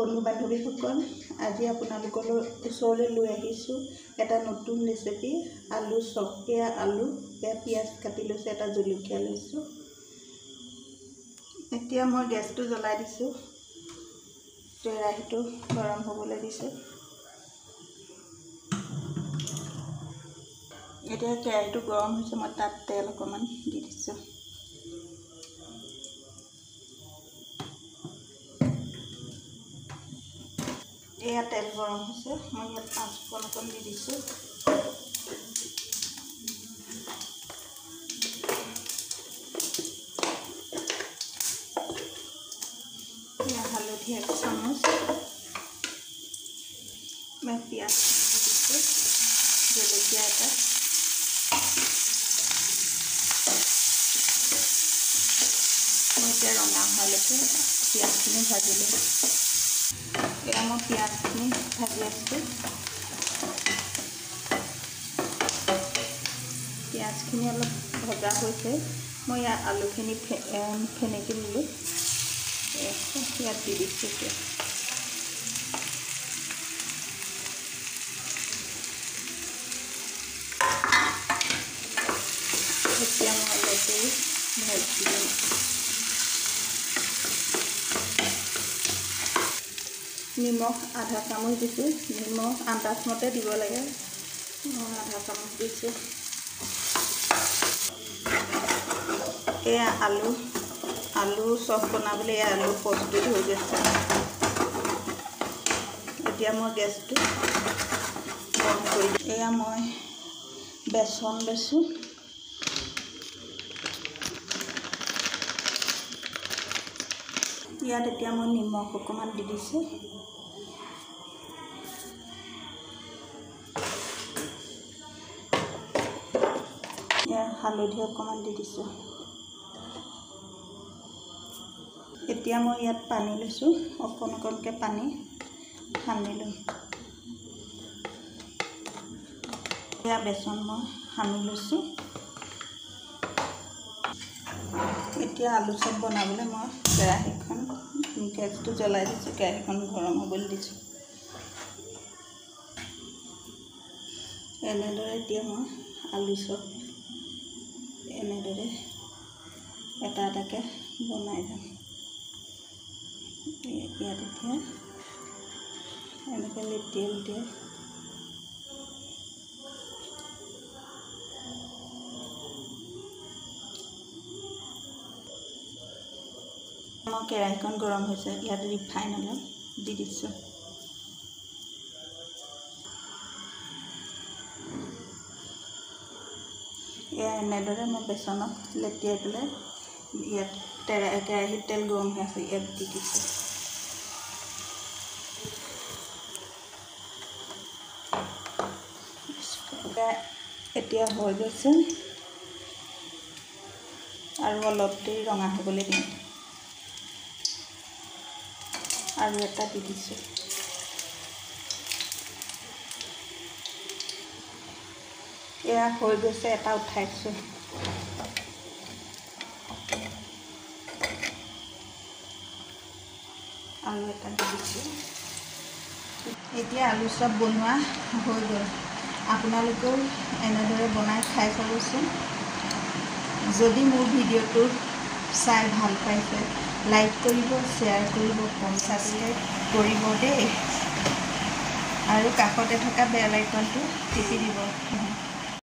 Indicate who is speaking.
Speaker 1: বন্ধু বান্ধৱীসকল আজি আপোনালোকৰ ওচৰলৈ লৈ আহিছোঁ এটা নতুন ৰেচিপি আলু চপ এয়া আলু এয়া পিঁয়াজ কাটি লৈছোঁ এটা জলকীয়া লৈছোঁ। এতিয়া মই গেছটো জ্বলাই দিছোঁ। কেৰাহীটো গৰম হ'বলৈ দিছোঁ। এতিয়া কেৰাহীটো গৰম হৈছে মই তাত তেল অকণমান দি দিছোঁ। এয়া তেল গৰম হৈছে। মই ইয়াত পাঁচফোৰণ অকণ দি দিছোঁ। হালধি এক চামুচ। মই পিঁয়াজ দি দিছোঁ। জলকীয়া এটা। মই এতিয়া ৰঙা হোৱালৈকে পিঁয়াজখিনি ভাজি মই পিঁয়াজখিনি ভাজি আছোঁ পিঁয়াজখিনি অলপ ভজা হৈছে মই ইয়াত আলুখিনি ফেনেকি দিলোঁ ইয়াত দি দিছোঁ এতিয়া এতিয়া মই অলপ ভাজি দিম নিমখ আধা চামুচ দিছোঁ। নিমখ আন্দাজমতে দিব লাগে। মই আধা চামুচ দিছোঁ। এয়া আলু। আলু চপ বনাবলৈ এয়া আলু প্ৰস্তুত হৈ গৈছে। এতিয়া মই গেছটো বন্ধ কৰি এয়া মই বেচন লৈছোঁ ইয়াত এতিয়া মই নিমখ অকণমান দি দিছোঁ। হালধি অকণমান দি দিছোঁ। এতিয়া মই ইয়াত পানী লৈছোঁ অকণ অকণকৈ পানী সানি ল'ম এয়া বেচন মই সানি লৈছোঁ। এতিয়া আলু চপ বনাবলৈ মই কেৰাহীখন গেছটো জ্বলাই দিছোঁ কেৰাহীখন গৰম হ'বলৈ দিছোঁ। এনেদৰে এতিয়া মই আলু চপ এনেদৰে এটা এটাকৈ বনাই যাম ইয়াত এতিয়া এনেকৈ লেটিয়াই লেটিয়াই মোৰ কেৰাহীখন গৰম হৈছে ইয়াত ৰিফাইন অলপ দি দিছোঁ। এয়া এনেদৰে মই বেচনত লেটিয়াই পেলাই ইয়াত কেৰাহীত তেল গৰম হৈ আছে ইয়াত দি দিছোঁ। এতিয়া হৈ গৈছে। আৰু অলপ দেৰি ৰঙা হ'বলৈ দিম। আৰু এটা দি দিছোঁ এয়া হৈ গৈছে এটা উঠাইছোঁ আৰু এটা দি দিছোঁ এতিয়া আলু চপ বনোৱা হৈ গ'ল আপোনালোকেও এনেদৰে বনাই খাই চাবচোন যদি মোৰ ভিডিঅ'টো চাই ভাল পাইছে লাইক কৰিব শ্বেয়াৰ কৰিব পঞ্চাছলৈ কৰিব দেই। আৰু কাষতে থকা বেল আইকনটো টিপি দিব।